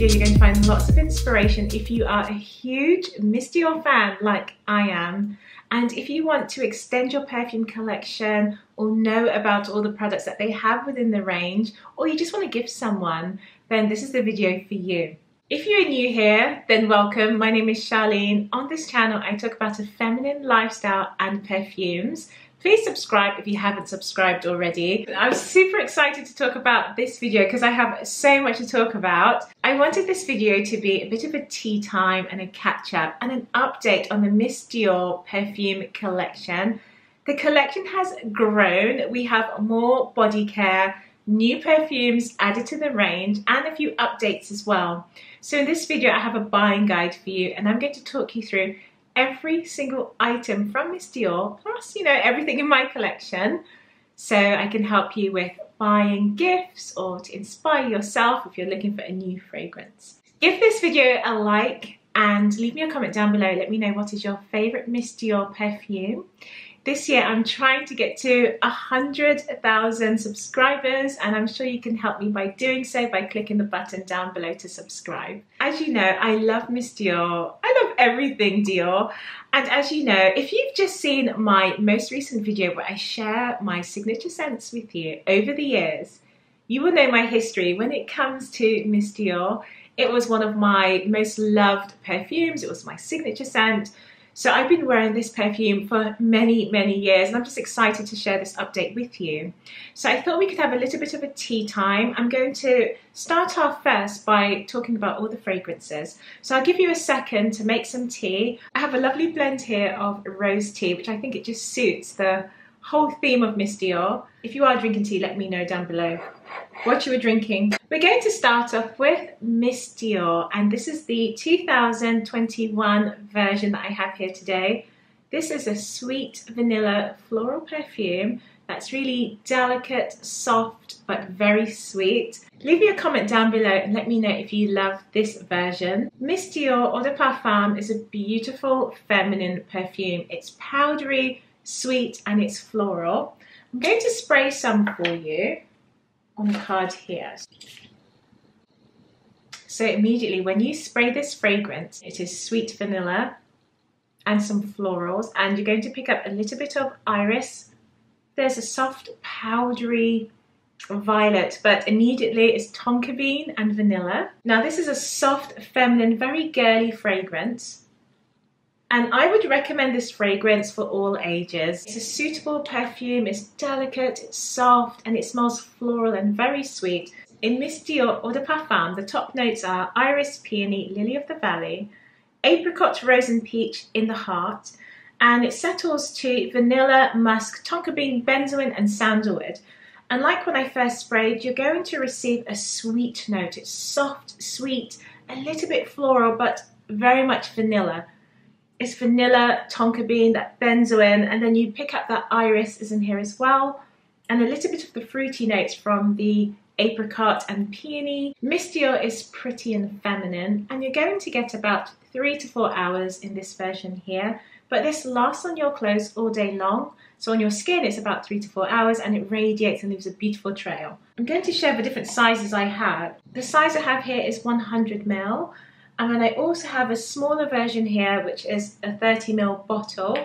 video you're going to find lots of inspiration if you are a huge Miss Dior fan like I am and if you want to extend your perfume collection or know about all the products that they have within the range or you just want to give someone then this is the video for you. If you're new here, then welcome. My name is Charlene. On this channel, I talk about a feminine lifestyle and perfumes. Please subscribe if you haven't subscribed already. I'm super excited to talk about this video because I have so much to talk about. I wanted this video to be a bit of a tea time and a catch up and an update on the Miss Dior perfume collection. The collection has grown. We have more body care, new perfumes added to the range and a few updates as well. So in this video I have a buying guide for you and I'm going to talk you through every single item from Miss Dior, plus, you know, everything in my collection. So I can help you with buying gifts or to inspire yourself if you're looking for a new fragrance. Give this video a like and leave me a comment down below. Let me know what is your favorite Miss Dior perfume. This year I'm trying to get to 100,000 subscribers and I'm sure you can help me by doing so by clicking the button down below to subscribe. As you know, I love Miss Dior. I love everything Dior. And as you know, if you've just seen my most recent video where I share my signature scents with you over the years, you will know my history when it comes to Miss Dior. It was one of my most loved perfumes. It was my signature scent. So I've been wearing this perfume for many, many years and I'm just excited to share this update with you. So I thought we could have a little bit of a tea time. I'm going to start off first by talking about all the fragrances. So I'll give you a second to make some tea. I have a lovely blend here of rose tea, which I think it just suits the whole theme of Miss Dior. If you are drinking tea, let me know down below what you were drinking. We're going to start off with Miss Dior, and this is the 2021 version that I have here today. This is a sweet vanilla floral perfume that's really delicate, soft, but very sweet. Leave me a comment down below and let me know if you love this version. Miss Dior Eau de Parfum is a beautiful feminine perfume. It's powdery, sweet, and it's floral. I'm going to spray some for you on the card here. So immediately when you spray this fragrance, it is sweet vanilla and some florals and you're going to pick up a little bit of iris. There's a soft powdery violet but immediately it's tonka bean and vanilla. Now this is a soft feminine very girly fragrance and I would recommend this fragrance for all ages. It's a suitable perfume, it's delicate, it's soft, and it smells floral and very sweet. In Miss Dior Eau de Parfum, the top notes are iris, peony, lily of the valley, apricot, rose and peach in the heart, and it settles to vanilla, musk, tonka bean, benzoin and sandalwood. And like when I first sprayed, you're going to receive a sweet note. It's soft, sweet, a little bit floral, but very much vanilla it's vanilla, tonka bean, that benzoin, and then you pick up that iris is in here as well, and a little bit of the fruity notes from the apricot and peony. Miss Dior is pretty and feminine, and you're going to get about three to four hours in this version here, but this lasts on your clothes all day long. So on your skin, it's about three to four hours and it radiates and leaves a beautiful trail. I'm going to share the different sizes I have. The size I have here is 100 ml. And then I also have a smaller version here, which is a 30ml bottle.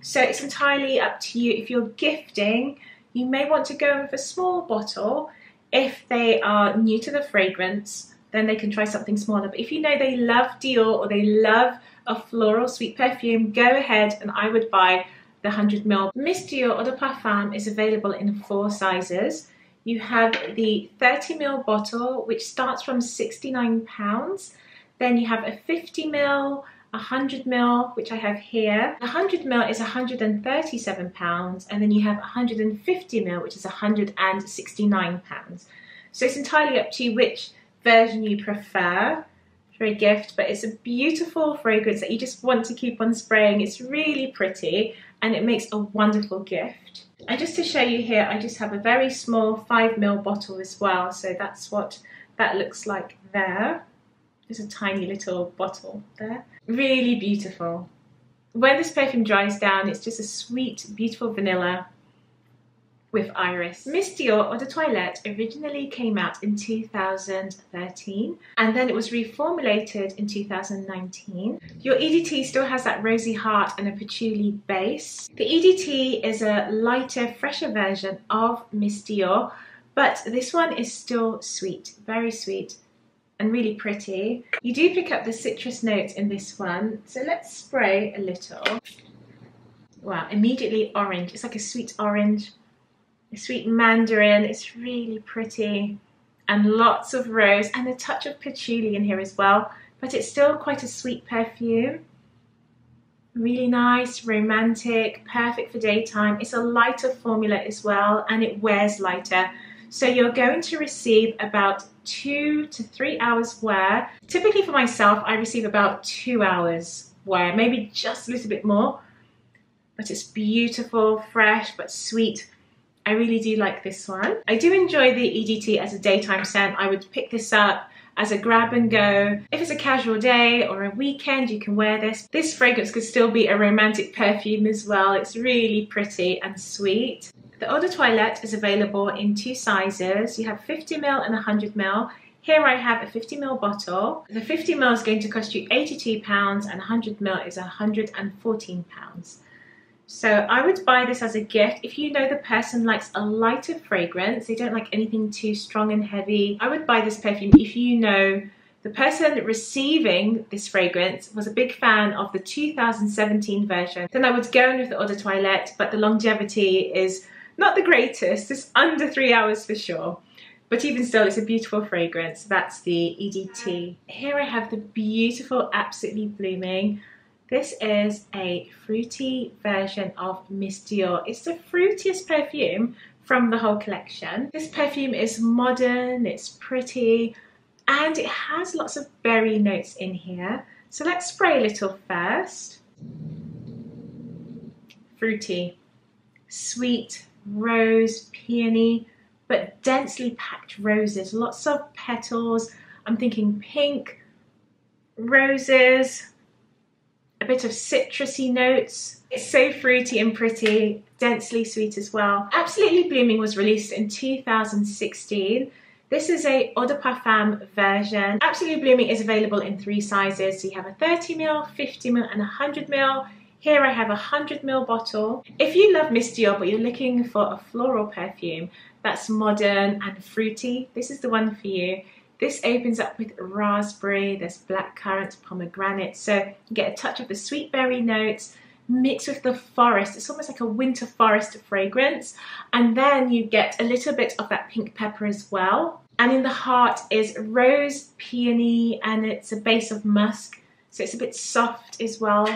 So it's entirely up to you. If you're gifting, you may want to go with a small bottle. If they are new to the fragrance, then they can try something smaller. But if you know they love Dior or they love a floral sweet perfume, go ahead and I would buy the 100ml. Miss Dior Eau de Parfum is available in four sizes. You have the 30ml bottle, which starts from £69 then you have a 50 ml, 100 ml, which I have here. 100 ml is 137 pounds, and then you have 150 ml, which is 169 pounds. So it's entirely up to you which version you prefer for a gift, but it's a beautiful fragrance that you just want to keep on spraying. It's really pretty and it makes a wonderful gift. And just to show you here, I just have a very small 5ml bottle as well, so that's what that looks like there. Just a tiny little bottle there. Really beautiful. When this perfume dries down, it's just a sweet, beautiful vanilla with Iris. Miss Dior Eau de Toilette originally came out in 2013 and then it was reformulated in 2019. Your EDT still has that rosy heart and a patchouli base. The EDT is a lighter, fresher version of Miss Dior, but this one is still sweet, very sweet and really pretty. You do pick up the citrus notes in this one, so let's spray a little. Wow, immediately orange. It's like a sweet orange a sweet mandarin. It's really pretty and lots of rose and a touch of patchouli in here as well. But it's still quite a sweet perfume. Really nice, romantic, perfect for daytime. It's a lighter formula as well and it wears lighter. So you're going to receive about two to three hours wear. Typically for myself, I receive about two hours wear, maybe just a little bit more. But it's beautiful, fresh, but sweet I really do like this one. I do enjoy the EDT as a daytime scent. I would pick this up as a grab and go. If it's a casual day or a weekend, you can wear this. This fragrance could still be a romantic perfume as well. It's really pretty and sweet. The Eau de Toilette is available in two sizes. You have 50ml and 100ml. Here I have a 50ml bottle. The 50ml is going to cost you £82 and 100ml is £114. So I would buy this as a gift. If you know the person likes a lighter fragrance, they don't like anything too strong and heavy, I would buy this perfume if you know the person receiving this fragrance was a big fan of the 2017 version. Then I would go in with the Eau de Toilette, but the longevity is not the greatest. It's under three hours for sure. But even still, it's a beautiful fragrance. That's the EDT. Here I have the beautiful Absolutely Blooming this is a fruity version of Miss Dior. It's the fruitiest perfume from the whole collection. This perfume is modern, it's pretty, and it has lots of berry notes in here. So let's spray a little first. Fruity, sweet, rose, peony, but densely packed roses. Lots of petals. I'm thinking pink, roses, a bit of citrusy notes. It's so fruity and pretty, densely sweet as well. Absolutely Blooming was released in 2016. This is a Eau de Parfum version. Absolutely Blooming is available in three sizes. So you have a 30ml, 50ml and 100ml. Here I have a 100ml bottle. If you love Miss Dior but you're looking for a floral perfume that's modern and fruity, this is the one for you. This opens up with raspberry, there's blackcurrant, pomegranate, so you get a touch of the sweet berry notes mixed with the forest. It's almost like a winter forest fragrance. And then you get a little bit of that pink pepper as well. And in the heart is rose, peony, and it's a base of musk. So it's a bit soft as well.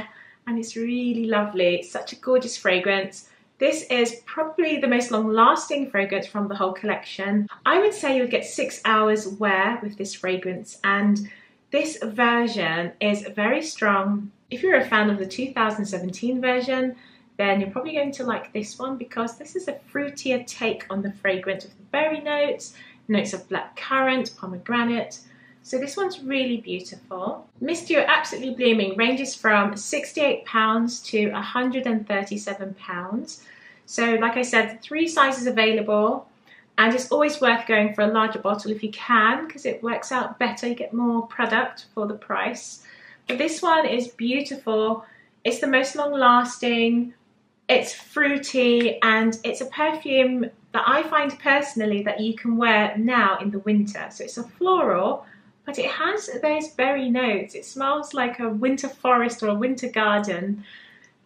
And it's really lovely. It's such a gorgeous fragrance. This is probably the most long lasting fragrance from the whole collection. I would say you'll get six hours wear with this fragrance and this version is very strong. If you're a fan of the 2017 version, then you're probably going to like this one because this is a fruitier take on the fragrance with the berry notes, notes of black currant, pomegranate. So this one's really beautiful. Miss Dior Absolutely Blooming ranges from £68 to £137. So like I said, three sizes available and it's always worth going for a larger bottle if you can because it works out better, you get more product for the price. But this one is beautiful, it's the most long lasting, it's fruity and it's a perfume that I find personally that you can wear now in the winter. So it's a floral, but it has those berry notes. It smells like a winter forest or a winter garden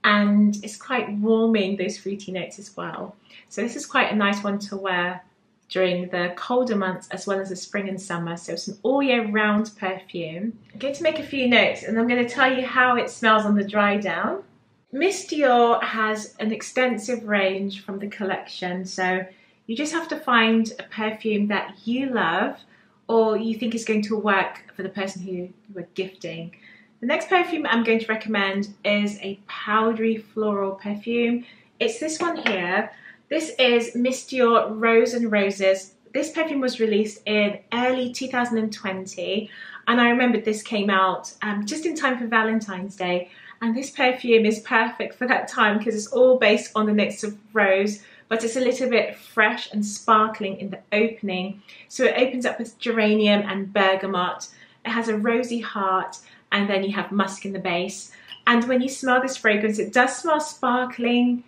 and it's quite warming those fruity notes as well. So this is quite a nice one to wear during the colder months as well as the spring and summer. So it's an all year round perfume. I'm going to make a few notes and I'm going to tell you how it smells on the dry down. Miss Dior has an extensive range from the collection. So you just have to find a perfume that you love or you think is going to work for the person who you are gifting. The next perfume I'm going to recommend is a powdery floral perfume. It's this one here. This is Miss Dior Rose and Roses. This perfume was released in early 2020 and I remember this came out um, just in time for Valentine's Day and this perfume is perfect for that time because it's all based on the notes of rose but it's a little bit fresh and sparkling in the opening. So it opens up with geranium and bergamot. It has a rosy heart and then you have musk in the base. And when you smell this fragrance, it does smell sparkling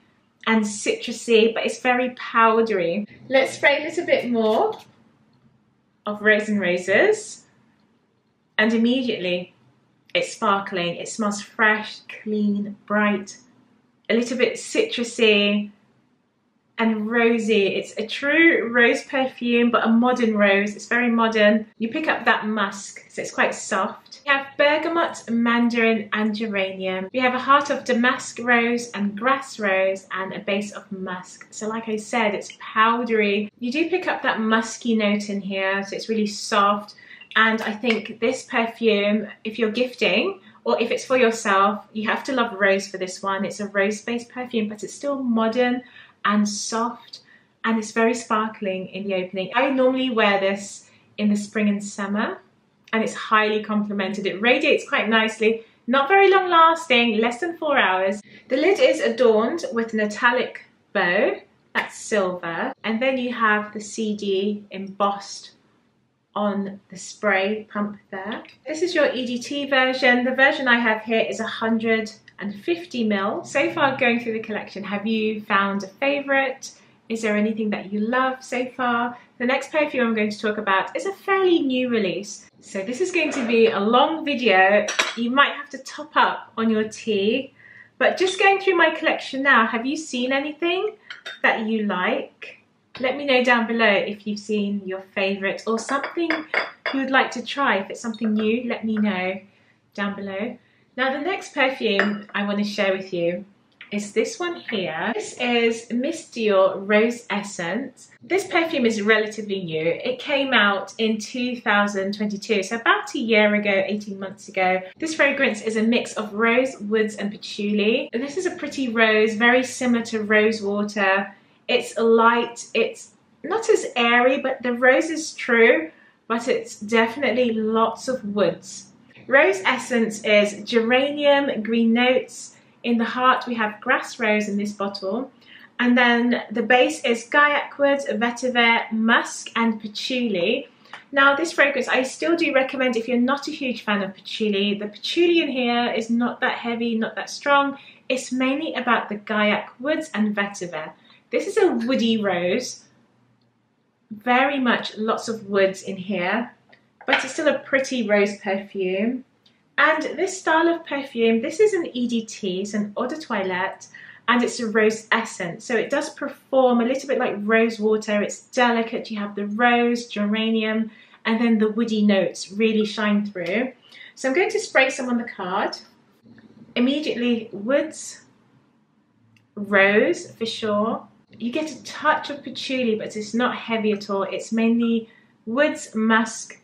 and citrusy, but it's very powdery. Let's spray a little bit more of Rose and Roses. And immediately it's sparkling. It smells fresh, clean, bright, a little bit citrusy and rosy. It's a true rose perfume, but a modern rose. It's very modern. You pick up that musk, so it's quite soft. We have bergamot, mandarin, and geranium. We have a heart of damask rose and Grasse rose and a base of musk. So like I said, it's powdery. You do pick up that musky note in here, so it's really soft. And I think this perfume, if you're gifting, or if it's for yourself, you have to love rose for this one. It's a rose-based perfume, but it's still modern and soft and it's very sparkling in the opening. I normally wear this in the spring and summer and it's highly complimented. It radiates quite nicely, not very long lasting, less than four hours. The lid is adorned with an metallic bow, that's silver, and then you have the CD embossed on the spray pump there. This is your EDT version. The version I have here is 150 mil. So far going through the collection, have you found a favorite? Is there anything that you love so far? The next perfume I'm going to talk about is a fairly new release. So this is going to be a long video. You might have to top up on your tea. But just going through my collection now, have you seen anything that you like? Let me know down below if you've seen your favourite or something you would like to try. If it's something new, let me know down below. Now the next perfume I want to share with you is this one here. This is Miss Dior Rose Essence. This perfume is relatively new. It came out in 2022, so about a year ago, 18 months ago. This fragrance is a mix of rose, woods and patchouli. This is a pretty rose, very similar to rose water. It's light, it's not as airy, but the rose is true, but it's definitely lots of woods. Rose essence is geranium, green notes. In the heart, we have Grasse rose in this bottle. And then the base is Gaiac wood, vetiver, musk, and patchouli. Now this fragrance, I still do recommend if you're not a huge fan of patchouli. The patchouli in here is not that heavy, not that strong. It's mainly about the Gaiac woods and vetiver. This is a woody rose. Very much lots of woods in here, but it's still a pretty rose perfume. And this style of perfume, this is an EDT, it's an eau de toilette, and it's a rose essence. So it does perform a little bit like rose water. It's delicate. You have the rose, geranium, and then the woody notes really shine through. So I'm going to spray some on the card. Immediately, woods, rose for sure, you get a touch of patchouli, but it's not heavy at all. It's mainly woods, musk,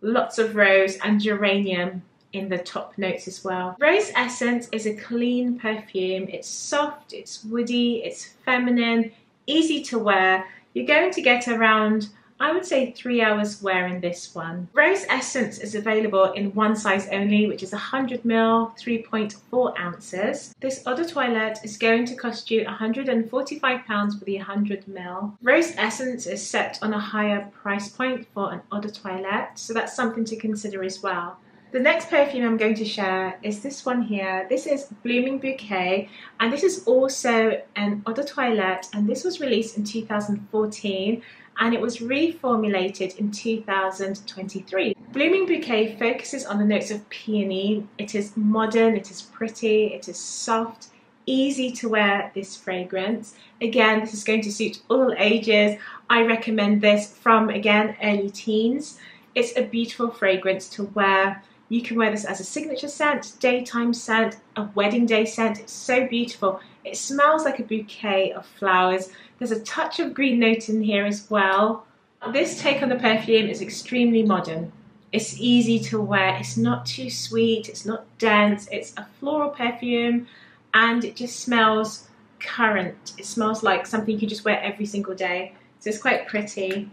lots of rose and geranium in the top notes as well. Rose Essence is a clean perfume. It's soft, it's woody, it's feminine, easy to wear. You're going to get around I would say three hours wearing this one. Rose Essence is available in one size only, which is 100ml, 3.4 ounces. This Eau de Toilette is going to cost you £145 for the 100ml. Rose Essence is set on a higher price point for an Eau de Toilette, so that's something to consider as well. The next perfume I'm going to share is this one here. This is Blooming Bouquet and this is also an Eau de Toilette and this was released in 2014 and it was reformulated in 2023. Blooming Bouquet focuses on the notes of peony. It is modern, it is pretty, it is soft, easy to wear this fragrance. Again, this is going to suit all ages. I recommend this from, again, early teens. It's a beautiful fragrance to wear. You can wear this as a signature scent, daytime scent, a wedding day scent. It's so beautiful. It smells like a bouquet of flowers. There's a touch of green note in here as well. This take on the perfume is extremely modern. It's easy to wear, it's not too sweet, it's not dense, it's a floral perfume and it just smells current. It smells like something you can just wear every single day. So it's quite pretty.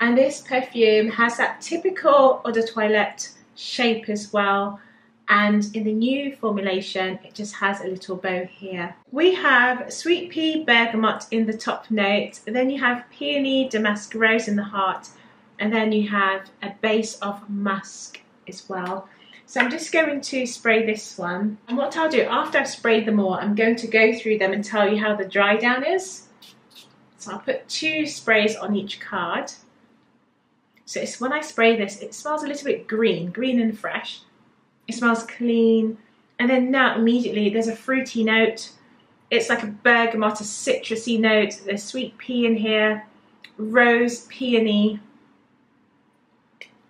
And this perfume has that typical eau de toilette shape as well. and in the new formulation it just has a little bow here. We have sweet pea bergamot in the top note, then you have peony damask rose in the heart, and then you have a base of musk as well. So I'm just going to spray this one. And what I'll do, after I've sprayed them all, I'm going to go through them and tell you how the dry down is. So I'll put two sprays on each card. So it's when I spray this, it smells a little bit green, green and fresh. It smells clean. And then now immediately there's a fruity note. It's like a bergamot, a citrusy note. There's sweet pea in here, rose, peony,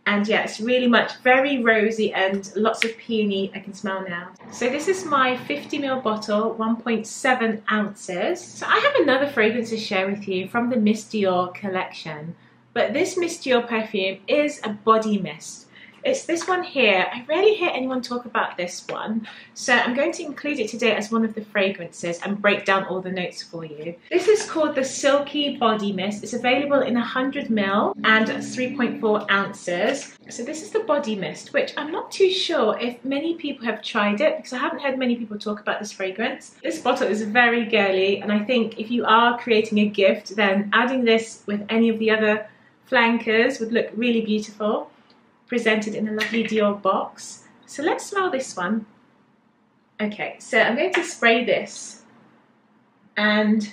and yeah it's really much very rosy and lots of peony I can smell now so this is my 50 ml bottle 1.7 ounces so I have another fragrance to share with you from the Miss Dior collection but this Miss Dior perfume is a body mist it's this one here. I rarely hear anyone talk about this one, so I'm going to include it today as one of the fragrances and break down all the notes for you. This is called the Silky Body Mist. It's available in 100ml and 3.4 ounces. So this is the body mist, which I'm not too sure if many people have tried it because I haven't heard many people talk about this fragrance. This bottle is very girly and I think if you are creating a gift then adding this with any of the other flankers would look really beautiful presented in a lovely Dior box. So let's smell this one. Okay, so I'm going to spray this and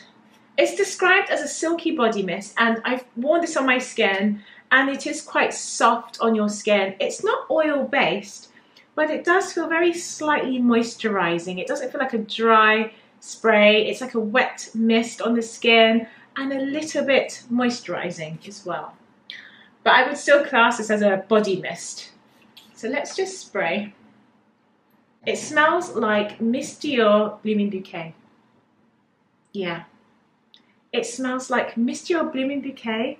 it's described as a silky body mist and I've worn this on my skin and it is quite soft on your skin. It's not oil based, but it does feel very slightly moisturizing. It doesn't feel like a dry spray. It's like a wet mist on the skin and a little bit moisturizing as well. But I would still class this as a body mist. So let's just spray. It smells like Miss Dior Blooming Bouquet. Yeah. It smells like Miss Dior Blooming Bouquet,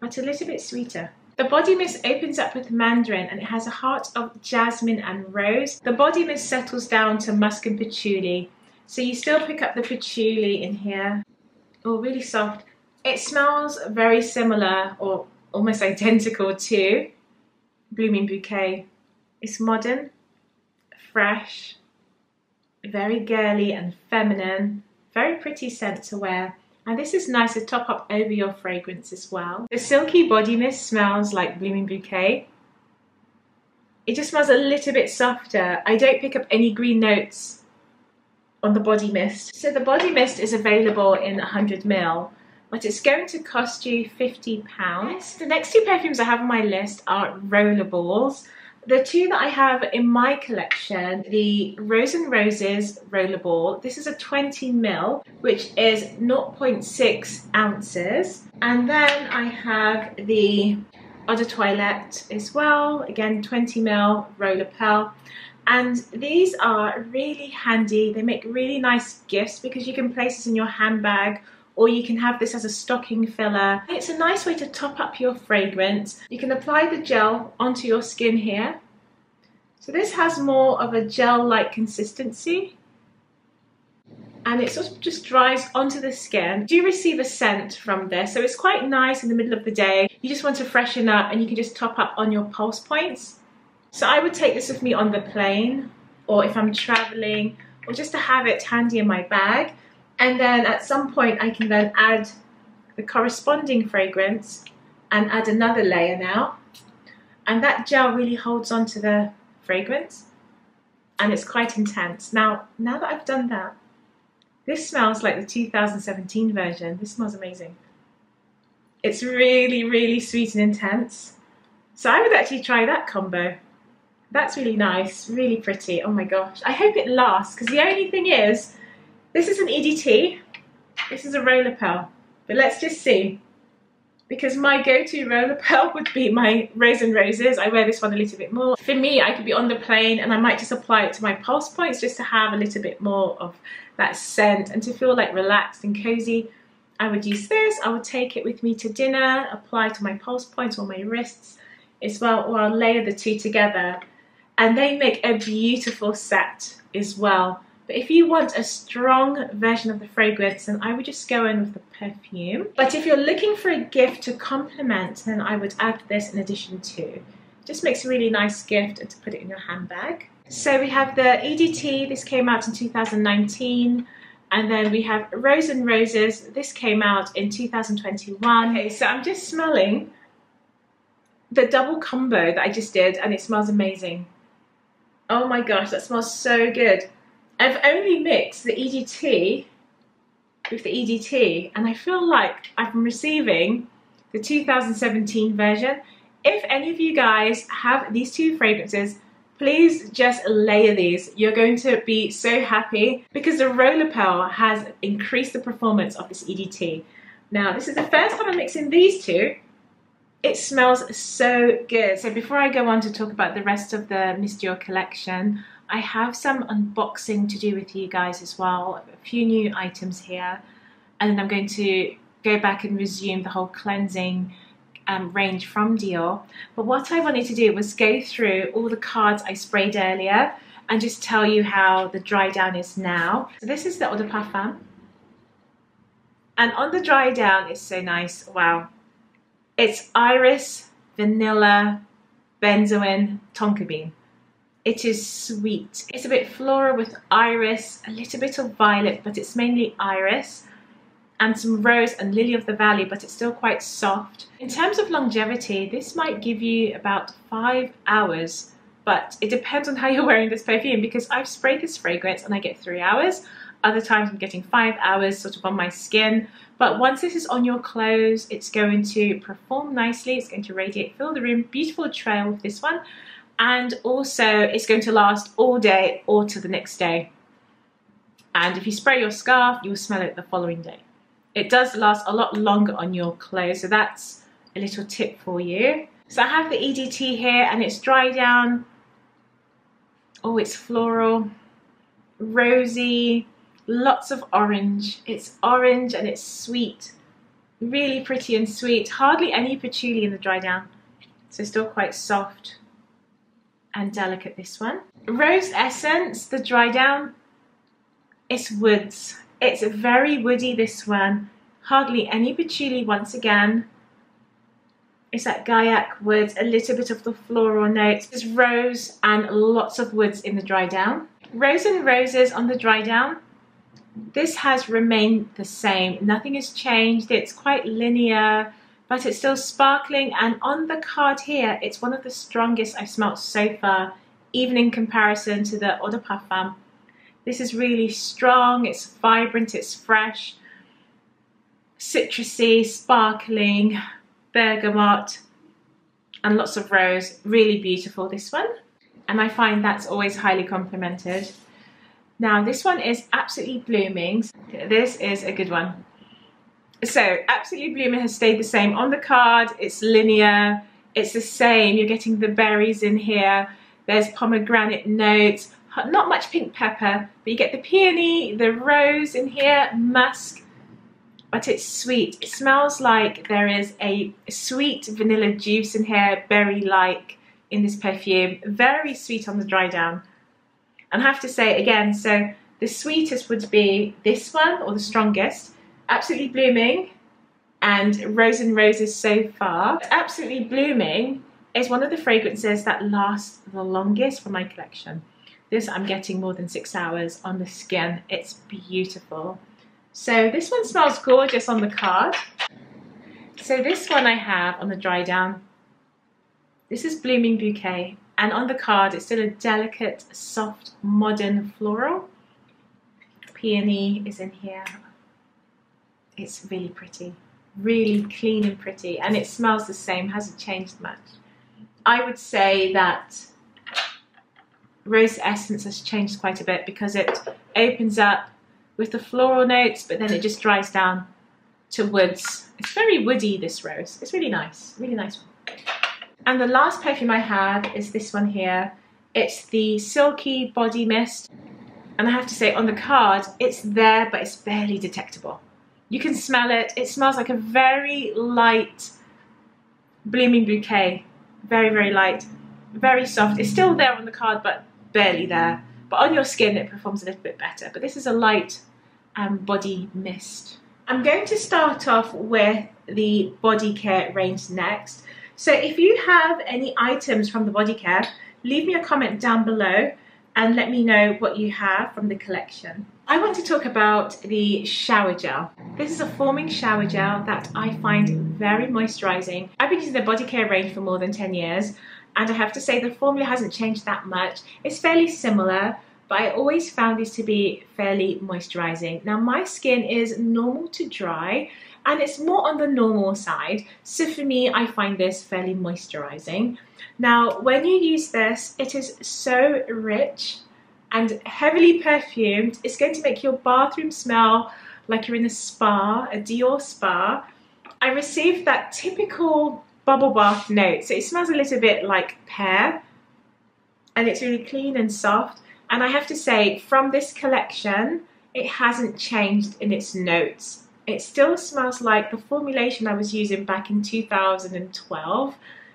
but a little bit sweeter. The body mist opens up with mandarin and it has a heart of jasmine and rose. The body mist settles down to musk and patchouli. So you still pick up the patchouli in here. Oh, really soft. It smells very similar or almost identical to Blooming Bouquet. It's modern, fresh, very girly and feminine, very pretty scent to wear. And this is nice to top up over your fragrance as well. The silky body mist smells like Blooming Bouquet. It just smells a little bit softer. I don't pick up any green notes on the body mist. So the body mist is available in 100ml but it's going to cost you £50. The next two perfumes I have on my list are rollerballs. The two that I have in my collection, the Rose and Roses Rollerball. This is a 20 ml, which is 0.6 ounces. And then I have the Eau de Toilette as well, again 20 ml roller pearl. And these are really handy. They make really nice gifts because you can place this in your handbag or you can have this as a stocking filler. It's a nice way to top up your fragrance. You can apply the gel onto your skin here. So this has more of a gel-like consistency and it sort of just dries onto the skin. Do you receive a scent from this, so it's quite nice in the middle of the day. You just want to freshen up and you can just top up on your pulse points. So I would take this with me on the plane or if I'm traveling or just to have it handy in my bag. And then at some point I can then add the corresponding fragrance and add another layer now. And that gel really holds on to the fragrance and it's quite intense. Now, now that I've done that, this smells like the 2017 version. This smells amazing. It's really, really sweet and intense. So I would actually try that combo. That's really nice, really pretty. Oh my gosh. I hope it lasts because the only thing is, this is an EDT. This is a roller pearl. But let's just see. Because my go-to roller pearl would be my Rose and Roses. I wear this one a little bit more. For me, I could be on the plane and I might just apply it to my pulse points just to have a little bit more of that scent and to feel like relaxed and cozy. I would use this. I would take it with me to dinner, apply to my pulse points or my wrists as well, or I'll layer the two together. And they make a beautiful set as well. But if you want a strong version of the fragrance, then I would just go in with the perfume. But if you're looking for a gift to complement, then I would add this in addition to. Just makes a really nice gift and to put it in your handbag. So we have the EDT, this came out in 2019. And then we have Rose and Roses, this came out in 2021. Okay, so I'm just smelling the double combo that I just did and it smells amazing. Oh my gosh, that smells so good. I've only mixed the EDT with the EDT and I feel like I'm receiving the 2017 version. If any of you guys have these two fragrances, please just layer these. You're going to be so happy because the roller pearl has increased the performance of this EDT. Now, this is the first time I'm mixing these two. It smells so good. So before I go on to talk about the rest of the Miss collection, I have some unboxing to do with you guys as well. A few new items here. And then I'm going to go back and resume the whole cleansing um, range from Dior. But what I wanted to do was go through all the cards I sprayed earlier and just tell you how the dry down is now. So this is the Eau de Parfum. And on the dry down, it's so nice. Wow. It's iris, vanilla, benzoin, tonka bean. It is sweet. It's a bit floral with iris, a little bit of violet, but it's mainly iris and some rose and lily of the valley, but it's still quite soft. In terms of longevity, this might give you about five hours, but it depends on how you're wearing this perfume because I've sprayed this fragrance and I get three hours. Other times I'm getting five hours sort of on my skin. But once this is on your clothes, it's going to perform nicely. It's going to radiate, fill the room. Beautiful trail with this one. And also it's going to last all day or to the next day. And if you spray your scarf, you'll smell it the following day. It does last a lot longer on your clothes, so that's a little tip for you. So I have the EDT here and it's dry down. Oh, it's floral, rosy, lots of orange. It's orange and it's sweet, really pretty and sweet. Hardly any patchouli in the dry down, so still quite soft and delicate this one. Rose Essence, the dry down, it's woods. It's very woody, this one. Hardly any patchouli once again. It's that Gaiac wood, a little bit of the floral notes. There's rose and lots of woods in the dry down. Rose and roses on the dry down. This has remained the same. Nothing has changed. It's quite linear, but it's still sparkling. And on the card here, it's one of the strongest I've smelt so far, even in comparison to the Eau de Parfum this is really strong, it's vibrant, it's fresh, citrusy, sparkling, bergamot, and lots of rose. Really beautiful, this one. And I find that's always highly complimented. Now, this one is Absolutely Blooming. This is a good one. So, Absolutely Blooming has stayed the same on the card. It's linear. It's the same. You're getting the berries in here. There's pomegranate notes, not much pink pepper, but you get the peony, the rose in here, musk, but it's sweet. It smells like there is a sweet vanilla juice in here, berry-like in this perfume. Very sweet on the dry down. And I have to say again, so the sweetest would be this one, or the strongest, Absolutely Blooming, and Rose and Roses so far. Absolutely Blooming is one of the fragrances that lasts the longest for my collection. This I'm getting more than six hours on the skin. It's beautiful. So this one smells gorgeous on the card. So this one I have on the dry down. This is Blooming Bouquet. And on the card, it's still a delicate, soft, modern floral. Peony is in here. It's really pretty, really clean and pretty. And it smells the same, hasn't changed much. I would say that Rose Essence has changed quite a bit because it opens up with the floral notes, but then it just dries down to woods. It's very woody, this rose. It's really nice, really nice one. And the last perfume I have is this one here. It's the Silky Body Mist. And I have to say, on the card, it's there, but it's barely detectable. You can smell it. It smells like a very light blooming bouquet. Very, very light. Very soft. It's still there on the card, but barely there. But on your skin, it performs a little bit better. But this is a light um, body mist. I'm going to start off with the body care range next. So if you have any items from the body care, leave me a comment down below and let me know what you have from the collection. I want to talk about the shower gel. This is a forming shower gel that I find very moisturizing. I've been using the body care range for more than 10 years and I have to say the formula hasn't changed that much. It's fairly similar but I always found this to be fairly moisturizing. Now my skin is normal to dry and it's more on the normal side. So for me, I find this fairly moisturizing. Now, when you use this, it is so rich and heavily perfumed. It's going to make your bathroom smell like you're in a spa, a Dior spa. I received that typical bubble bath note. So it smells a little bit like pear and it's really clean and soft. And I have to say, from this collection, it hasn't changed in its notes. It still smells like the formulation I was using back in 2012.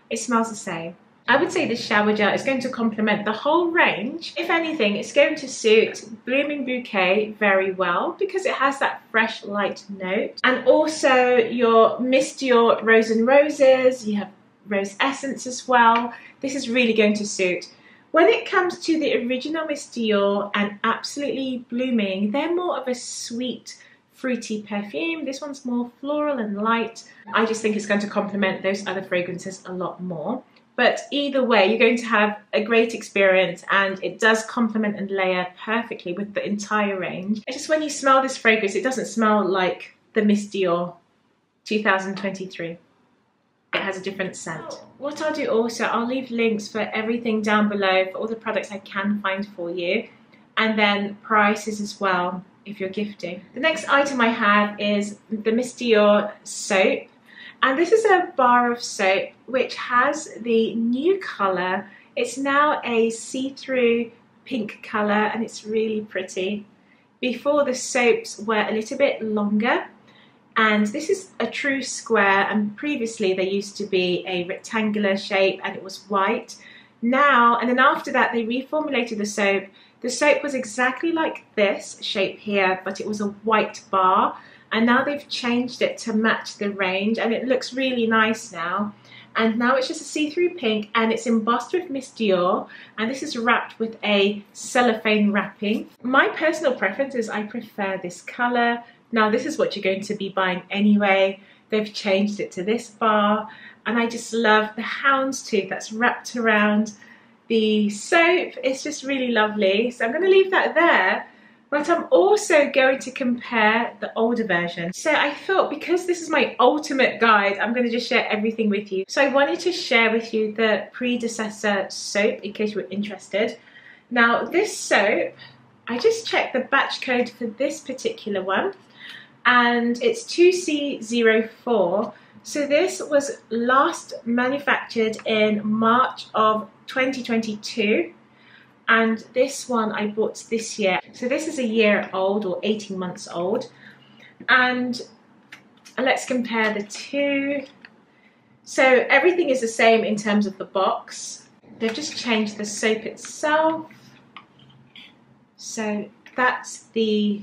It smells the same. I would say this shower gel is going to complement the whole range. If anything, it's going to suit Blooming Bouquet very well because it has that fresh light note. And also your Miss Dior Rose and Roses, you have rose essence as well. This is really going to suit. When it comes to the original Miss Dior and Absolutely Blooming, they're more of a sweet, fruity perfume. This one's more floral and light. I just think it's going to complement those other fragrances a lot more. But either way, you're going to have a great experience and it does complement and layer perfectly with the entire range. Just when you smell this fragrance, it doesn't smell like the Miss Dior 2023. It has a different scent. Oh, what I'll do also, I'll leave links for everything down below for all the products I can find for you and then prices as well if you're gifting. The next item I have is the Miss Dior soap and this is a bar of soap which has the new colour. It's now a see-through pink colour and it's really pretty. Before the soaps were a little bit longer and this is a true square and previously they used to be a rectangular shape and it was white. Now, and then after that they reformulated the soap. The soap was exactly like this shape here but it was a white bar and now they've changed it to match the range and it looks really nice now and now it's just a see-through pink and it's embossed with Miss Dior and this is wrapped with a cellophane wrapping. My personal preference is I prefer this colour. Now this is what you're going to be buying anyway. They've changed it to this bar and I just love the houndstooth that's wrapped around the soap. It's just really lovely. So I'm going to leave that there but I'm also going to compare the older version. So I thought because this is my ultimate guide, I'm going to just share everything with you. So I wanted to share with you the predecessor soap in case you were interested. Now this soap, I just checked the batch code for this particular one and it's 2C04. So this was last manufactured in March of 2022 and this one I bought this year. So this is a year old or 18 months old and let's compare the two. So everything is the same in terms of the box. They've just changed the soap itself. So that's the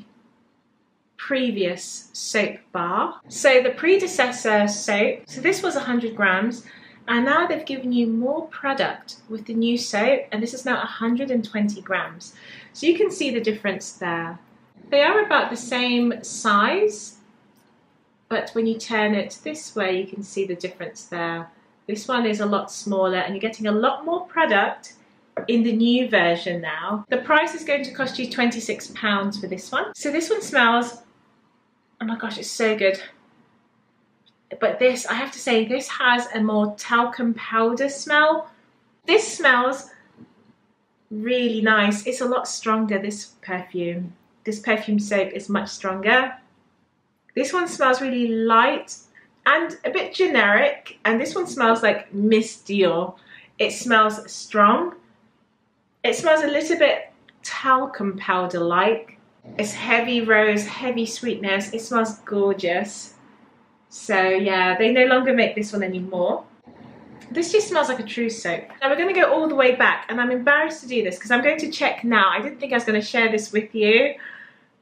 previous soap bar. So the predecessor soap, so this was 100 grams and now they've given you more product with the new soap, and this is now 120 grams. So you can see the difference there. They are about the same size, but when you turn it this way, you can see the difference there. This one is a lot smaller, and you're getting a lot more product in the new version now. The price is going to cost you £26 for this one. So this one smells, oh my gosh, it's so good but this, I have to say, this has a more talcum powder smell. This smells really nice. It's a lot stronger, this perfume. This perfume soap is much stronger. This one smells really light and a bit generic. And this one smells like Miss Dior. It smells strong. It smells a little bit talcum powder-like. It's heavy rose, heavy sweetness. It smells gorgeous. So yeah, they no longer make this one anymore. This just smells like a true soap. Now we're going to go all the way back and I'm embarrassed to do this because I'm going to check now. I didn't think I was going to share this with you,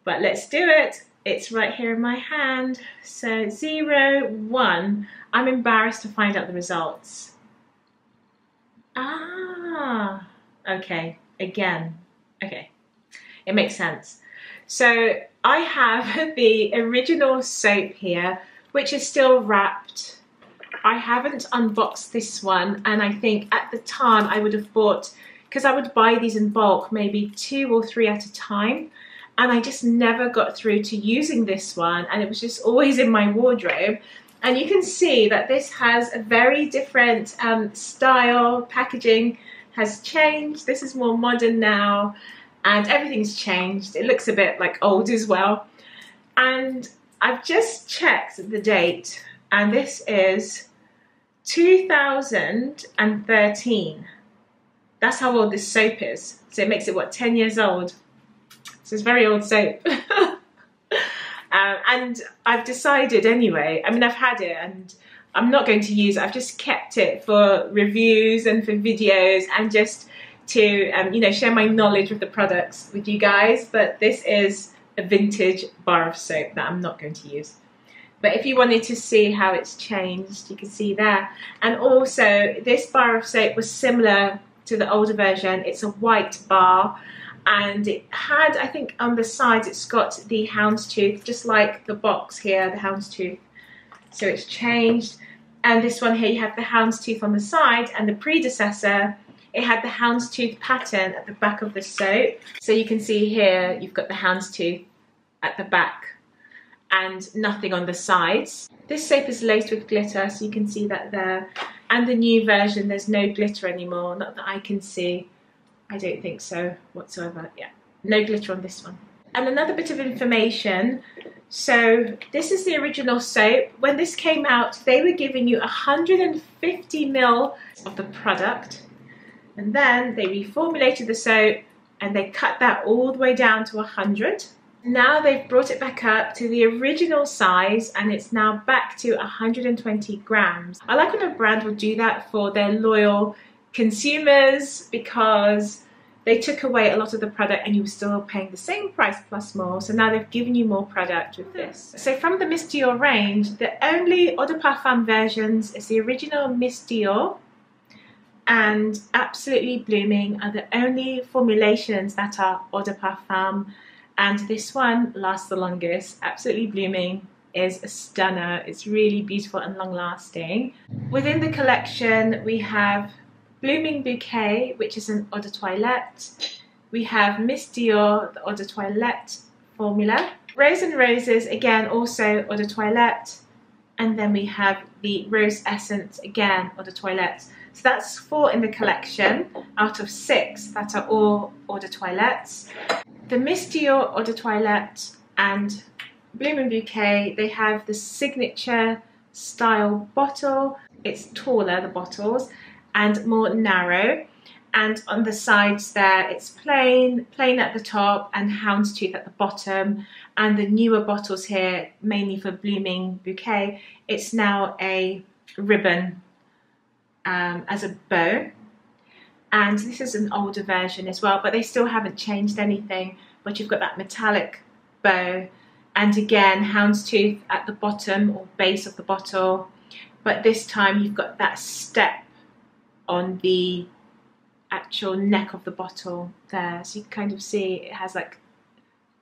but let's do it. It's right here in my hand. So zero, one. I'm embarrassed to find out the results. Ah, okay, again. Okay, it makes sense. So I have the original soap here, which is still wrapped. I haven't unboxed this one, and I think at the time I would have bought, because I would buy these in bulk, maybe two or three at a time, and I just never got through to using this one, and it was just always in my wardrobe. And you can see that this has a very different um, style, packaging has changed. This is more modern now and everything's changed. It looks a bit like old as well. And I've just checked the date and this is 2013. That's how old this soap is. So it makes it, what, 10 years old? So it's very old soap. Um, and I've decided anyway, I mean, I've had it and I'm not going to use it. I've just kept it for reviews and for videos and just to, um, you know, share my knowledge of the products with you guys. But this is a vintage bar of soap that I'm not going to use. But if you wanted to see how it's changed, you can see there. And also, this bar of soap was similar to the older version. It's a white bar and it had, I think on the sides, it's got the houndstooth, just like the box here, the houndstooth. So it's changed. And this one here, you have the houndstooth on the side, and the predecessor, it had the houndstooth pattern at the back of the soap. So you can see here, you've got the houndstooth at the back and nothing on the sides. This soap is laced with glitter, so you can see that there. And the new version, there's no glitter anymore, not that I can see. I don't think so whatsoever. Yeah, no glitter on this one. And another bit of information. So this is the original soap. When this came out, they were giving you 150 ml of the product. And then they reformulated the soap and they cut that all the way down to 100. Now they've brought it back up to the original size and it's now back to 120 grams. I like when a brand will do that for their loyal consumers because they took away a lot of the product and you were still paying the same price plus more. So now they've given you more product with this. So from the Miss Dior range, the only Eau de Parfum versions is the original Miss Dior and Absolutely Blooming are the only formulations that are Eau de Parfum. And this one lasts the longest. Absolutely Blooming is a stunner. It's really beautiful and long lasting. Within the collection, we have Blooming Bouquet, which is an eau de toilette. We have Miss Dior, the eau de toilette formula. Rose N'Roses, again, also eau de toilette. And then we have the Rose Essence, again, eau de toilette. So that's four in the collection out of six that are all eau de toilettes. The Miss Dior eau de toilette and Blooming Bouquet, they have the signature style bottle. It's taller, the bottles, and more narrow and on the sides there it's plain, plain at the top and houndstooth at the bottom and the newer bottles here, mainly for Blooming Bouquet, it's now a ribbon um, as a bow and this is an older version as well but they still haven't changed anything but you've got that metallic bow and again houndstooth at the bottom or base of the bottle but this time you've got that step on the actual neck of the bottle there. So you can kind of see it has like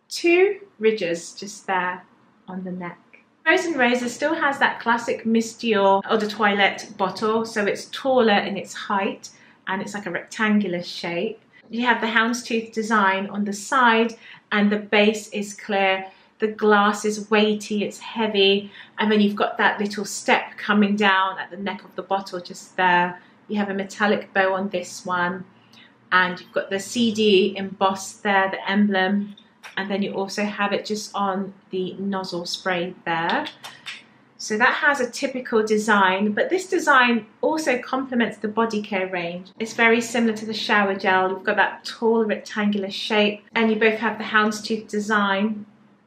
two ridges just there on the neck. And Roses still has that classic Miss Dior Eau de Toilette bottle, so it's taller in its height and it's like a rectangular shape. You have the houndstooth design on the side and the base is clear. The glass is weighty, it's heavy, and then you've got that little step coming down at the neck of the bottle just there you have a metallic bow on this one and you've got the CD embossed there, the emblem, and then you also have it just on the nozzle spray there. So that has a typical design, but this design also complements the body care range. It's very similar to the shower gel. You've got that tall rectangular shape and you both have the houndstooth design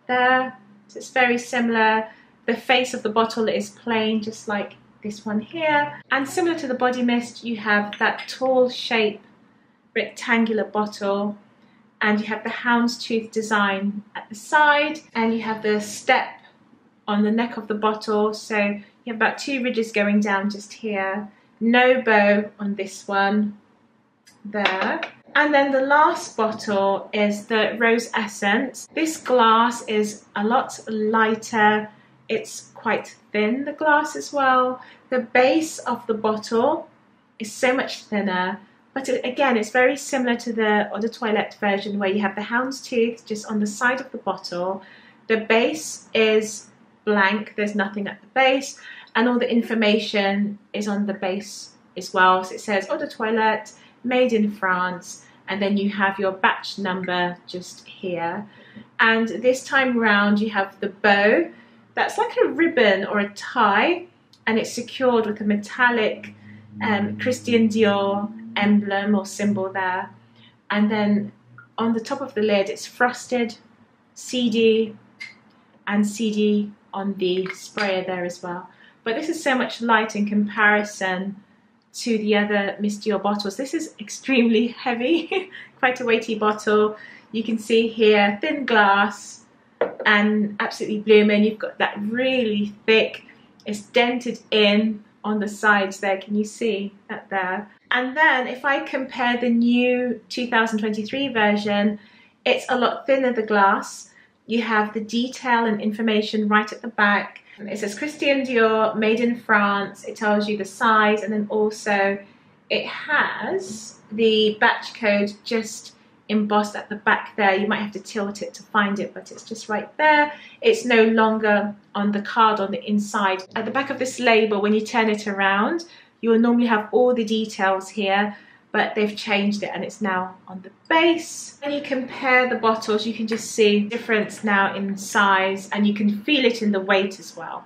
there. So it's very similar. The face of the bottle is plain, just like this one here. And similar to the body mist, you have that tall shape rectangular bottle and you have the houndstooth design at the side and you have the step on the neck of the bottle. So you have about two ridges going down just here. No bow on this one there. And then the last bottle is the Rose Essence. This glass is a lot lighter. It's quite thin, the glass as well. The base of the bottle is so much thinner. But it, again, it's very similar to the Eau de Toilette version where you have the hound's houndstooth just on the side of the bottle. The base is blank, there's nothing at the base, and all the information is on the base as well. So it says Eau de Toilette, made in France, and then you have your batch number just here. And this time round, you have the bow. That's like a ribbon or a tie, and it's secured with a metallic um, Christian Dior emblem or symbol there. And then on the top of the lid, it's frosted CD and CD on the sprayer there as well. But this is so much light in comparison to the other Miss bottles. This is extremely heavy, quite a weighty bottle. You can see here, thin glass and absolutely blooming. You've got that really thick, it's dented in on the sides there. Can you see that there? And then if I compare the new 2023 version, it's a lot thinner, the glass. You have the detail and information right at the back. It says Christian Dior, made in France. It tells you the size and then also it has the batch code just embossed at the back there. You might have to tilt it to find it, but it's just right there. It's no longer on the card on the inside. At the back of this label, when you turn it around, you will normally have all the details here, but they've changed it and it's now on the base. When you compare the bottles, you can just see the difference now in size and you can feel it in the weight as well.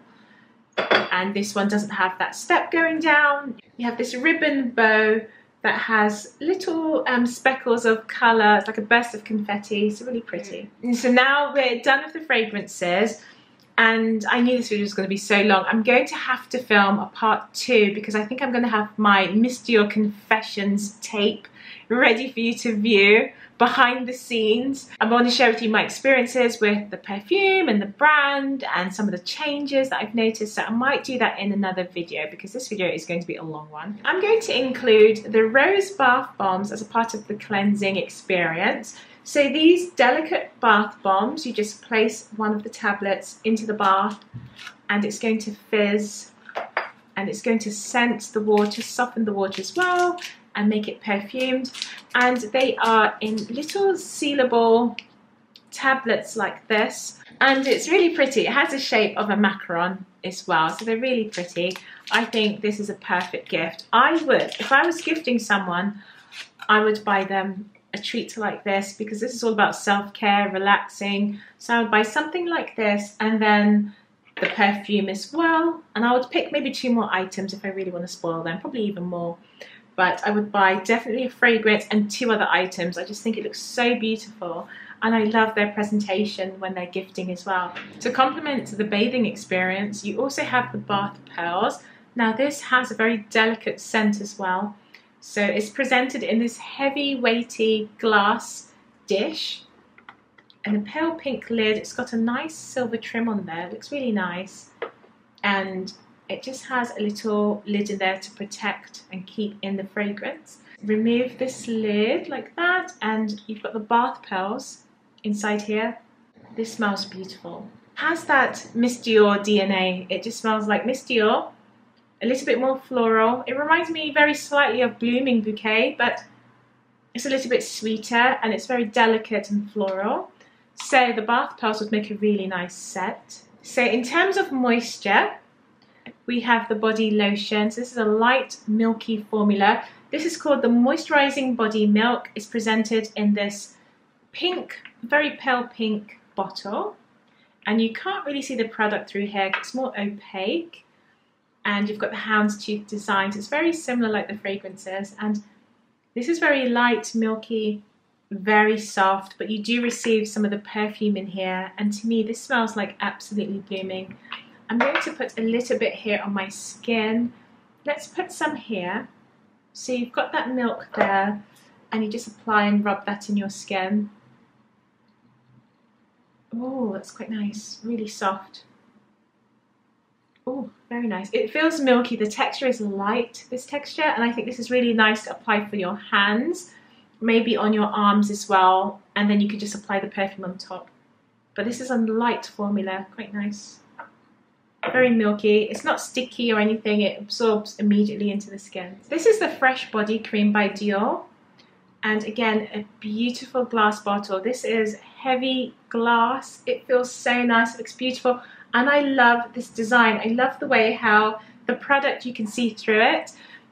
And this one doesn't have that step going down. You have this ribbon bow that has little um, speckles of colour. It's like a burst of confetti. It's really pretty. And so now we're done with the fragrances and I knew this video was going to be so long. I'm going to have to film a part two because I think I'm going to have my Miss Dior Confessions tape ready for you to view behind the scenes. I want to share with you my experiences with the perfume and the brand and some of the changes that I've noticed. So I might do that in another video because this video is going to be a long one. I'm going to include the Rose Bath Bombs as a part of the cleansing experience. So these delicate bath bombs, you just place one of the tablets into the bath and it's going to fizz and it's going to scent the water, soften the water as well and make it perfumed. And they are in little sealable tablets like this. And it's really pretty. It has the shape of a macaron as well. So they're really pretty. I think this is a perfect gift. I would, if I was gifting someone, I would buy them a treat like this because this is all about self-care, relaxing. So I would buy something like this and then the perfume as well. And I would pick maybe two more items if I really want to spoil them, probably even more. But I would buy definitely a fragrance and two other items. I just think it looks so beautiful. And I love their presentation when they're gifting as well. To complement the bathing experience, you also have the bath pearls. Now this has a very delicate scent as well. So it's presented in this heavy, weighty glass dish and a pale pink lid. It's got a nice silver trim on there. It looks really nice. And it just has a little lid in there to protect and keep in the fragrance. Remove this lid like that and you've got the bath pearls inside here. This smells beautiful. Has that Miss Dior DNA. It just smells like Miss Dior a little bit more floral. It reminds me very slightly of Blooming Bouquet, but it's a little bit sweeter and it's very delicate and floral. So the bath pearls would make a really nice set. So in terms of moisture, we have the body lotion. So this is a light milky formula. This is called the Moisturizing Body Milk. It's presented in this pink, very pale pink bottle. And you can't really see the product through here, it's more opaque and you've got the houndstooth design. So it's very similar like the fragrances. And this is very light, milky, very soft, but you do receive some of the perfume in here. And to me, this smells like absolutely blooming. I'm going to put a little bit here on my skin. Let's put some here. So you've got that milk there and you just apply and rub that in your skin. Oh, that's quite nice, really soft. Oh, very nice. It feels milky. The texture is light, this texture, and I think this is really nice to apply for your hands maybe on your arms as well, and then you could just apply the perfume on top. But this is a light formula, quite nice. Very milky. It's not sticky or anything. It absorbs immediately into the skin. This is the Fresh Body Cream by Dior. And again, a beautiful glass bottle. This is heavy glass. It feels so nice. It looks beautiful. And I love this design. I love the way how the product, you can see through it.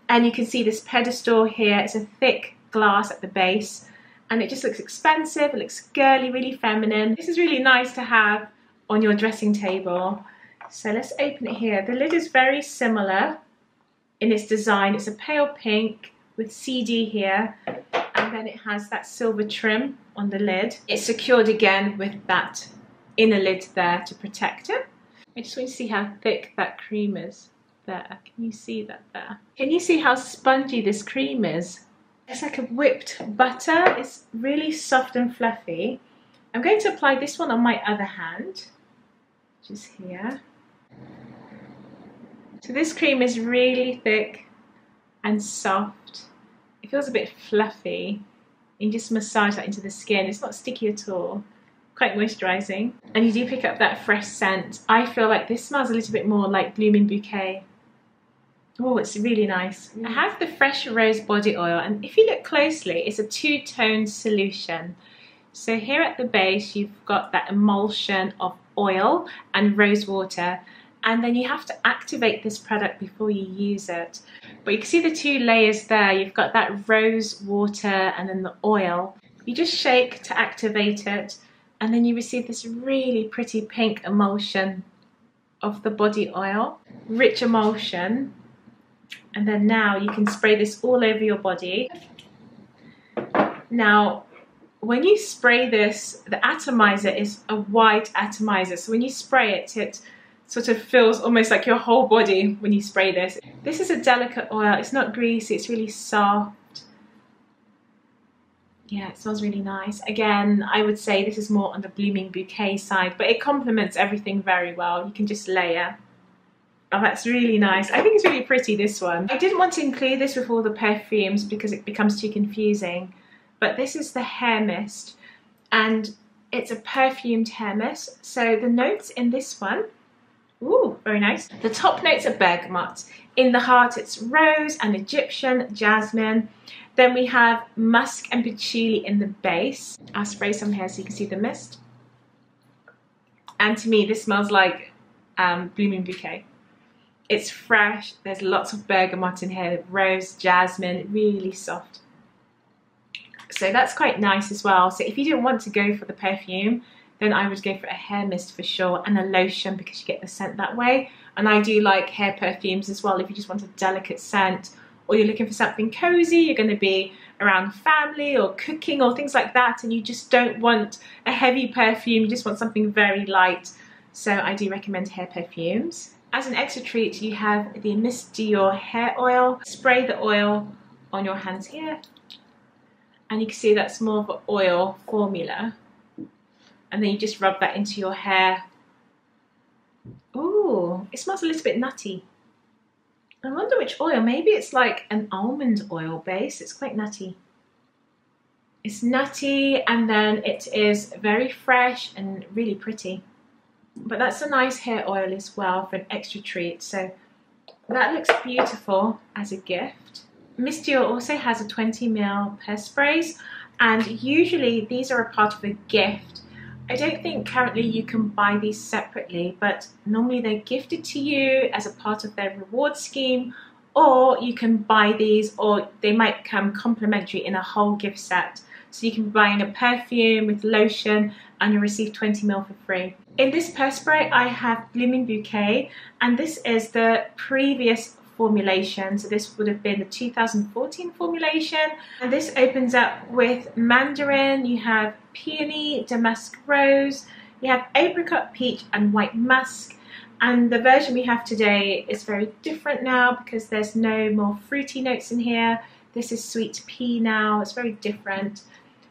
And you can see this pedestal here. It's a thick glass at the base. And it just looks expensive. It looks girly, really feminine. This is really nice to have on your dressing table. So let's open it here. The lid is very similar in its design. It's a pale pink with CD here. And then it has that silver trim on the lid. It's secured again with that inner lid there to protect it. I just want to see how thick that cream is there. Can you see that there? Can you see how spongy this cream is? It's like a whipped butter. It's really soft and fluffy. I'm going to apply this one on my other hand, which is here. So this cream is really thick and soft. It feels a bit fluffy. You just massage that into the skin. It's not sticky at all. Quite moisturising. And you do pick up that fresh scent. I feel like this smells a little bit more like Blooming Bouquet Oh, it's really nice. I mm. have the Fresh Rose Body Oil, and if you look closely, it's a two-tone solution. So here at the base, you've got that emulsion of oil and rose water, and then you have to activate this product before you use it. But you can see the two layers there. You've got that rose water and then the oil. You just shake to activate it, and then you receive this really pretty pink emulsion of the body oil. Rich emulsion and then now you can spray this all over your body. Now, when you spray this, the atomizer is a white atomizer. So when you spray it, it sort of feels almost like your whole body when you spray this. This is a delicate oil. It's not greasy. It's really soft. Yeah, it smells really nice. Again, I would say this is more on the blooming bouquet side, but it complements everything very well. You can just layer. Oh, that's really nice. I think it's really pretty, this one. I didn't want to include this with all the perfumes because it becomes too confusing. But this is the hair mist. And it's a perfumed hair mist. So the notes in this one, ooh, very nice. The top notes are bergamot. In the heart, it's rose and Egyptian, jasmine. Then we have musk and patchouli in the base. I'll spray some here so you can see the mist. And to me, this smells like um, Blooming Bouquet. It's fresh, there's lots of bergamot in here, rose, jasmine, really soft. So that's quite nice as well. So if you didn't want to go for the perfume, then I would go for a hair mist for sure and a lotion because you get the scent that way. And I do like hair perfumes as well if you just want a delicate scent or you're looking for something cozy, you're going to be around family or cooking or things like that and you just don't want a heavy perfume, you just want something very light. So I do recommend hair perfumes. As an extra treat, you have the Miss Dior hair oil. Spray the oil on your hands here. And you can see that's more of an oil formula. And then you just rub that into your hair. Ooh, it smells a little bit nutty. I wonder which oil. Maybe it's like an almond oil base. It's quite nutty. It's nutty and then it is very fresh and really pretty. But that's a nice hair oil as well for an extra treat. So that looks beautiful as a gift. Miss Dior also has a 20ml sprays, and usually these are a part of a gift. I don't think currently you can buy these separately, but normally they're gifted to you as a part of their reward scheme, or you can buy these, or they might come complimentary in a whole gift set. So you can be buying a perfume with lotion and you'll receive 20ml for free. In this perspray, I have Blooming Bouquet, and this is the previous formulation. So this would have been the 2014 formulation. And this opens up with mandarin, you have peony, damask rose, you have apricot peach and white musk. And the version we have today is very different now because there's no more fruity notes in here. This is sweet pea now, it's very different.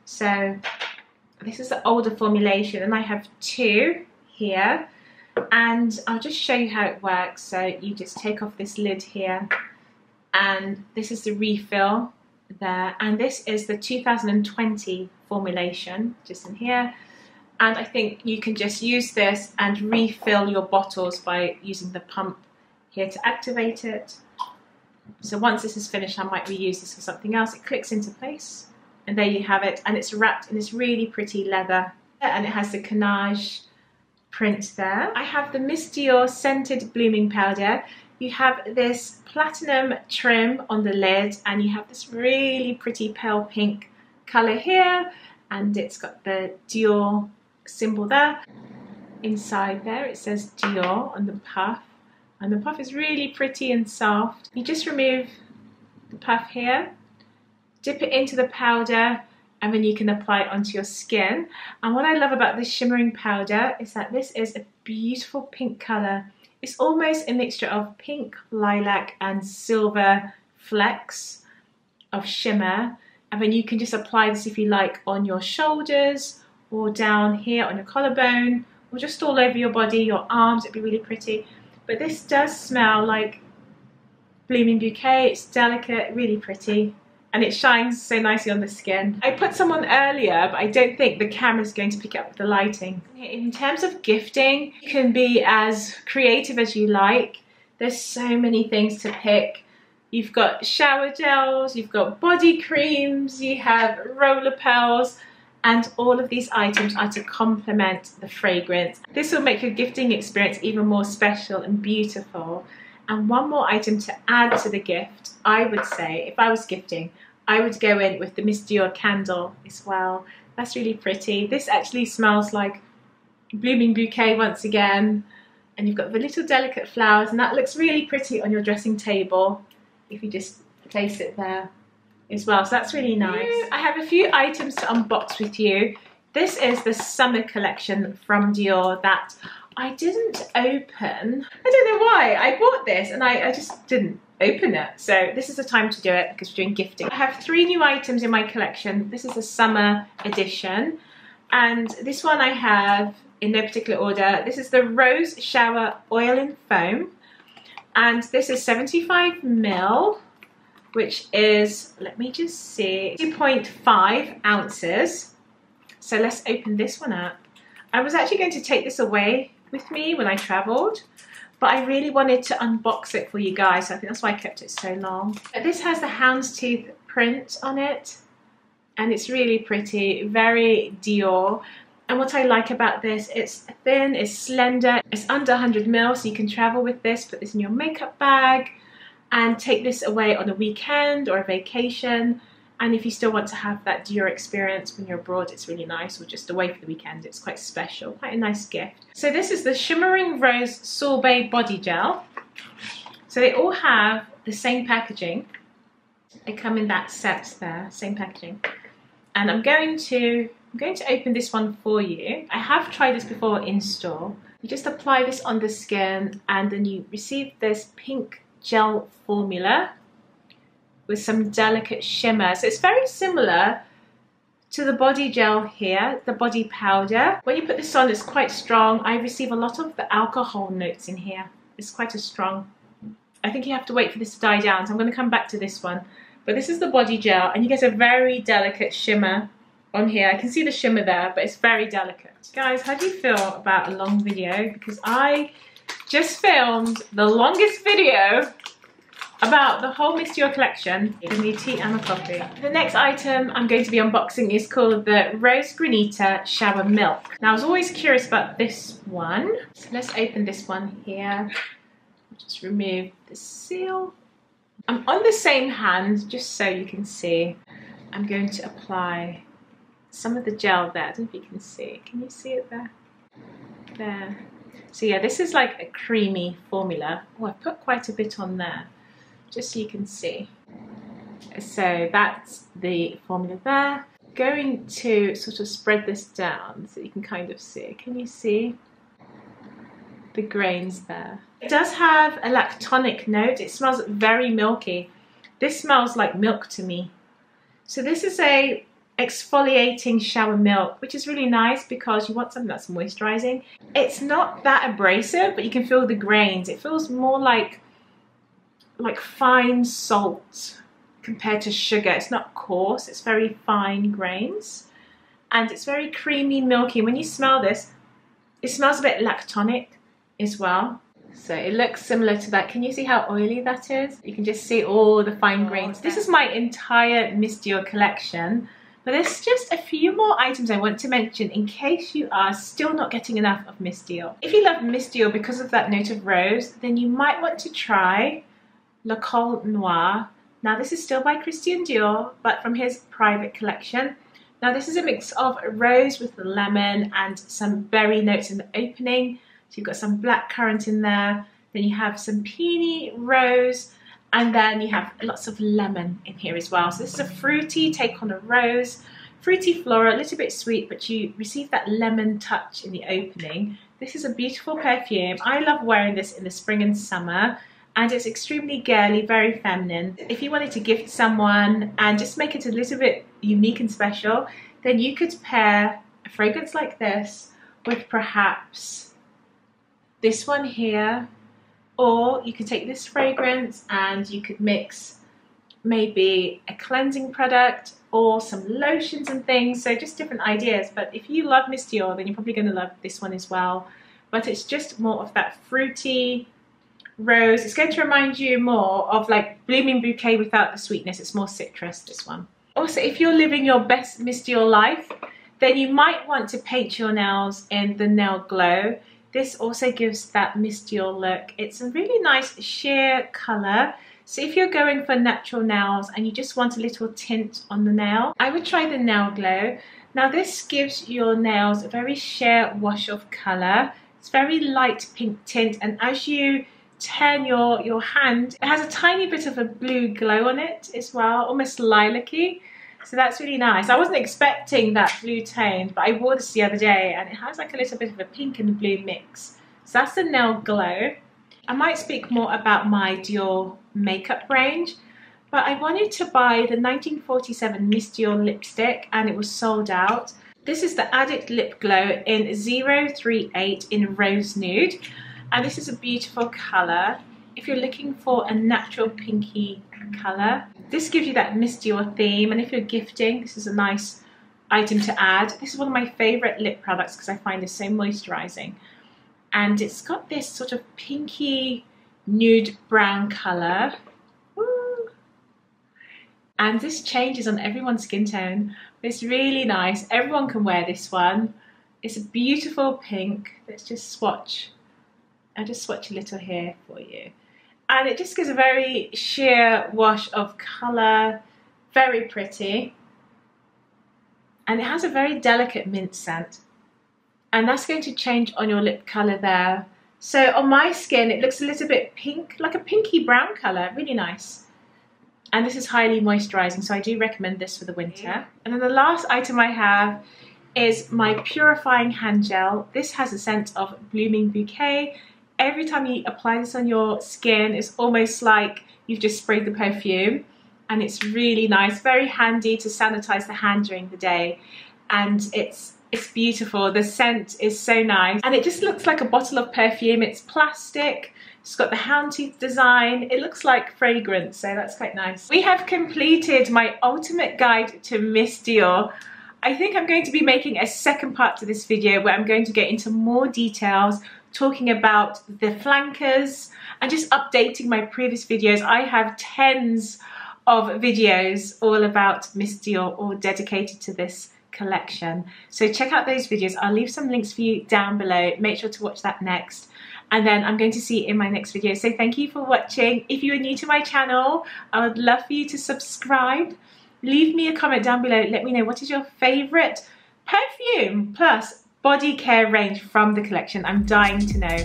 So this is the older formulation and I have two here and I'll just show you how it works. So you just take off this lid here and this is the refill there. And this is the 2020 formulation, just in here. And I think you can just use this and refill your bottles by using the pump here to activate it. So once this is finished, I might reuse this for something else. It clicks into place and there you have it. And it's wrapped in this really pretty leather and it has the Cannage print there. I have the Miss Dior Scented Blooming Powder. You have this platinum trim on the lid and you have this really pretty pale pink colour here and it's got the Dior symbol there. Inside there it says Dior on the puff and the puff is really pretty and soft. You just remove the puff here, dip it into the powder and then you can apply it onto your skin. And what I love about this shimmering powder is that this is a beautiful pink colour. It's almost a mixture of pink, lilac and silver flecks of shimmer. And then you can just apply this if you like on your shoulders or down here on your collarbone or just all over your body, your arms, it'd be really pretty. But this does smell like Blooming Bouquet. It's delicate, really pretty, and it shines so nicely on the skin. I put some on earlier, but I don't think the camera's going to pick up the lighting. In terms of gifting, you can be as creative as you like. There's so many things to pick. You've got shower gels, you've got body creams, you have roller pearls, and all of these items are to complement the fragrance. This will make your gifting experience even more special and beautiful. And one more item to add to the gift, I would say, if I was gifting, I would go in with the Miss Dior candle as well. That's really pretty. This actually smells like blooming bouquet once again. And you've got the little delicate flowers and that looks really pretty on your dressing table if you just place it there as well. So that's really nice. I have a few items to unbox with you. This is the summer collection from Dior that I didn't open. I don't know why. I bought this and I, I just didn't open it. So this is the time to do it because we're doing gifting. I have three new items in my collection. This is the summer edition. And this one I have in no particular order. This is the Rose Shower Oil and Foam. And this is 75 mil which is, let me just see, 2.5 ounces. So let's open this one up. I was actually going to take this away with me when I traveled, but I really wanted to unbox it for you guys. So I think that's why I kept it so long. This has the houndstooth print on it, and it's really pretty, very Dior. And what I like about this, it's thin, it's slender, it's under 100 mil, so you can travel with this, put this in your makeup bag, and take this away on a weekend or a vacation. And if you still want to have that Dior experience when you're abroad, it's really nice, or just away for the weekend, it's quite special, quite a nice gift. So this is the Shimmering Rose Sorbet Body Gel. So they all have the same packaging. They come in that set there, same packaging. And I'm going to I'm going to open this one for you. I have tried this before in store. You just apply this on the skin and then you receive this pink gel formula with some delicate shimmer. So it's very similar to the body gel here, the body powder. When you put this on, it's quite strong. I receive a lot of the alcohol notes in here. It's quite a strong. I think you have to wait for this to die down, so I'm going to come back to this one. But this is the body gel, and you get a very delicate shimmer on here. I can see the shimmer there, but it's very delicate. Guys, how do you feel about a long video? Because I just filmed the longest video about the whole Miss collection. Give me tea and a coffee. The next item I'm going to be unboxing is called the Rose Granita Shower Milk. Now I was always curious about this one. So let's open this one here. Just remove the seal. I'm on the same hand, just so you can see. I'm going to apply some of the gel there. I don't know if you can see. it. Can you see it there? There. So yeah, this is like a creamy formula. Oh, I put quite a bit on there, just so you can see. So that's the formula there. Going to sort of spread this down so you can kind of see. Can you see the grains there? It does have a lactonic note. It smells very milky. This smells like milk to me. So this is a exfoliating shower milk, which is really nice because you want something that's moisturizing. It's not that abrasive, but you can feel the grains. It feels more like like fine salt compared to sugar. It's not coarse, it's very fine grains. And it's very creamy, milky. When you smell this, it smells a bit lactonic as well. So it looks similar to that. Can you see how oily that is? You can just see all the fine oh, grains. This is my entire Miss Dior collection. But there's just a few more items I want to mention in case you are still not getting enough of Miss Dior. If you love Miss Dior because of that note of rose, then you might want to try La Colle Noire. Now this is still by Christian Dior, but from his private collection. Now this is a mix of rose with lemon and some berry notes in the opening. So you've got some black currant in there, then you have some peony, rose, and then you have lots of lemon in here as well. So this is a fruity take on a rose, fruity floral, a little bit sweet, but you receive that lemon touch in the opening. This is a beautiful perfume. I love wearing this in the spring and summer and it's extremely girly, very feminine. If you wanted to gift someone and just make it a little bit unique and special, then you could pair a fragrance like this with perhaps this one here or you could take this fragrance and you could mix maybe a cleansing product or some lotions and things. So just different ideas. But if you love Miss Dior, then you're probably going to love this one as well. But it's just more of that fruity rose. It's going to remind you more of like Blooming Bouquet without the sweetness. It's more citrus, this one. Also, if you're living your best Miss Dior life, then you might want to paint your nails in the Nail Glow. This also gives that Miss Dior look. It's a really nice sheer colour. So if you're going for natural nails and you just want a little tint on the nail, I would try the Nail Glow. Now this gives your nails a very sheer wash of colour. It's very light pink tint and as you turn your, your hand, it has a tiny bit of a blue glow on it as well, almost lilac-y. So that's really nice. I wasn't expecting that blue tone, but I wore this the other day and it has like a little bit of a pink and blue mix. So that's the Nail Glow. I might speak more about my Dior makeup range, but I wanted to buy the 1947 Miss Dior lipstick and it was sold out. This is the Addict Lip Glow in 038 in Rose Nude. And this is a beautiful colour. If you're looking for a natural pinky colour, this gives you that Miss Dior theme and if you're gifting, this is a nice item to add. This is one of my favourite lip products because I find this so moisturising. And it's got this sort of pinky nude brown colour. And this changes on everyone's skin tone. It's really nice. Everyone can wear this one. It's a beautiful pink. Let's just swatch. I'll just swatch a little here for you and it just gives a very sheer wash of colour, very pretty. And it has a very delicate mint scent. And that's going to change on your lip colour there. So on my skin, it looks a little bit pink, like a pinky brown colour, really nice. And this is highly moisturising, so I do recommend this for the winter. Mm. And then the last item I have is my Purifying Hand Gel. This has a scent of Blooming Bouquet, every time you apply this on your skin, it's almost like you've just sprayed the perfume and it's really nice, very handy to sanitize the hand during the day. And it's it's beautiful. The scent is so nice. And it just looks like a bottle of perfume. It's plastic. It's got the houndstooth design. It looks like fragrance, so that's quite nice. We have completed my ultimate guide to Miss Dior. I think I'm going to be making a second part to this video where I'm going to get into more details talking about the flankers and just updating my previous videos. I have tens of videos all about Miss Dior or dedicated to this collection. So check out those videos. I'll leave some links for you down below. Make sure to watch that next. And then I'm going to see you in my next video. So thank you for watching. If you are new to my channel, I would love for you to subscribe. Leave me a comment down below. Let me know what is your favorite perfume plus body care range from the collection. I'm dying to know.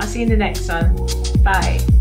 I'll see you in the next one. Bye.